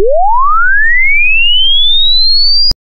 you